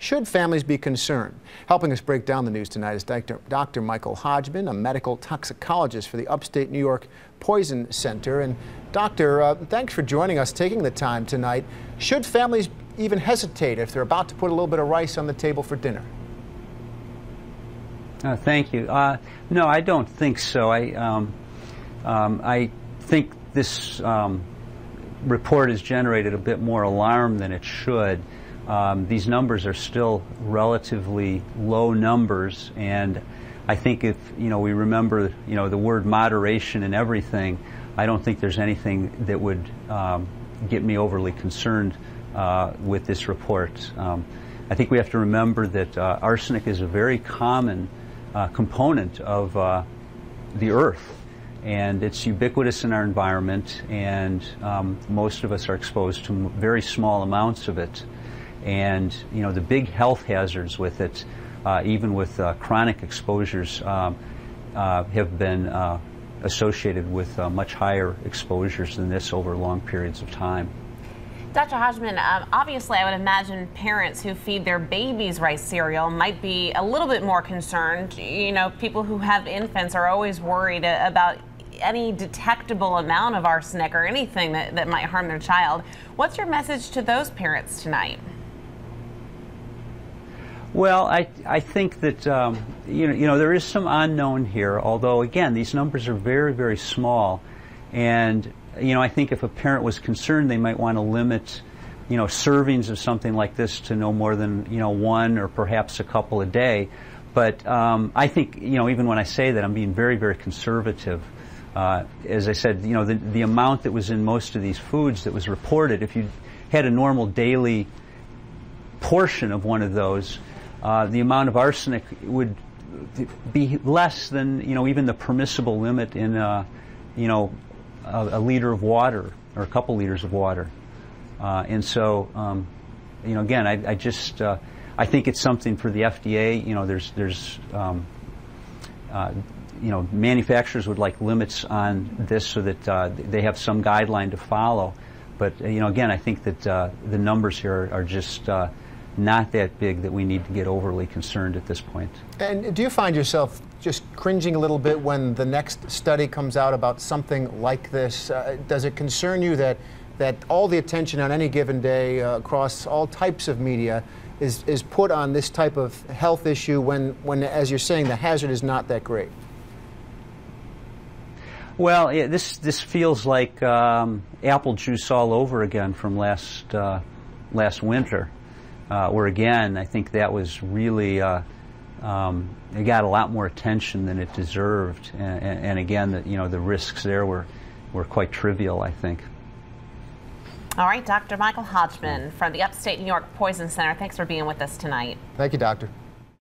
Should families be concerned? Helping us break down the news tonight is Dr. Michael Hodgman, a medical toxicologist for the Upstate New York Poison Center. And Doctor, uh, thanks for joining us, taking the time tonight. Should families even hesitate if they're about to put a little bit of rice on the table for dinner? Uh, thank you. Uh, no, I don't think so. I, um, um, I think this um, report has generated a bit more alarm than it should. Um, these numbers are still relatively low numbers, and I think if you know we remember you know the word moderation and everything, I don't think there's anything that would um, get me overly concerned uh, with this report. Um, I think we have to remember that uh, arsenic is a very common uh, component of uh, the earth and it's ubiquitous in our environment, and um, most of us are exposed to very small amounts of it. And you know the big health hazards with it, uh, even with uh, chronic exposures, um, uh, have been uh, associated with uh, much higher exposures than this over long periods of time. Dr. Hodgman, um, obviously, I would imagine parents who feed their babies rice cereal might be a little bit more concerned. You know, people who have infants are always worried about any detectable amount of arsenic or anything that, that might harm their child. What's your message to those parents tonight? Well, I, I think that um, you, know, you know there is some unknown here, although again these numbers are very very small, and you know I think if a parent was concerned, they might want to limit you know servings of something like this to no more than you know one or perhaps a couple a day. But um, I think you know even when I say that, I'm being very very conservative. Uh, as I said, you know, the, the amount that was in most of these foods that was reported, if you had a normal daily portion of one of those, uh, the amount of arsenic would be less than, you know, even the permissible limit in, uh, you know, a, a, liter of water or a couple liters of water. Uh, and so, um, you know, again, I, I just, uh, I think it's something for the FDA. You know, there's, there's, um, uh, you know, manufacturers would like limits on this so that uh, they have some guideline to follow. But you know, again, I think that uh, the numbers here are, just uh, not that big that we need to get overly concerned at this point. And do you find yourself just cringing a little bit when the next study comes out about something like this? Uh, does it concern you that that all the attention on any given day uh, across all types of media is, is put on this type of health issue when, when, as you're saying, the hazard is not that great? Well, yeah, this this feels like um, apple juice all over again from last uh, last winter, uh, where again I think that was really uh, um, it got a lot more attention than it deserved, and, and again, the, you know, the risks there were were quite trivial, I think. All right, Dr. Michael Hodgman from the Upstate New York Poison Center. Thanks for being with us tonight. Thank you, Doctor.